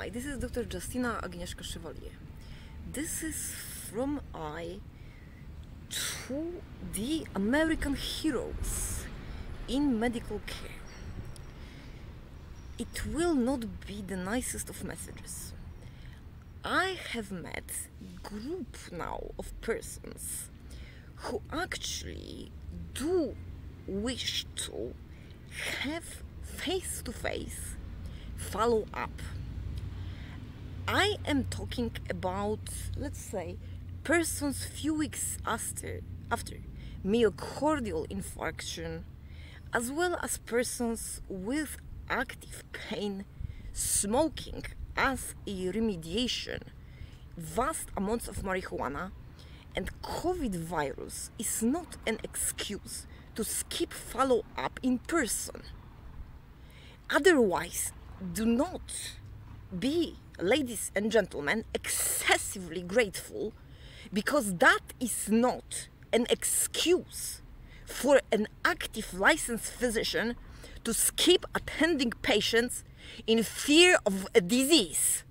Hi, this is Dr. Justyna Agnieszka Chevallier. This is from I to the American heroes in medical care. It will not be the nicest of messages. I have met group now of persons who actually do wish to have face to face follow up. I am talking about, let's say, persons few weeks after, after myocardial infarction, as well as persons with active pain, smoking as a remediation, vast amounts of marijuana, and COVID virus is not an excuse to skip follow up in person. Otherwise, do not be, ladies and gentlemen, excessively grateful because that is not an excuse for an active licensed physician to skip attending patients in fear of a disease.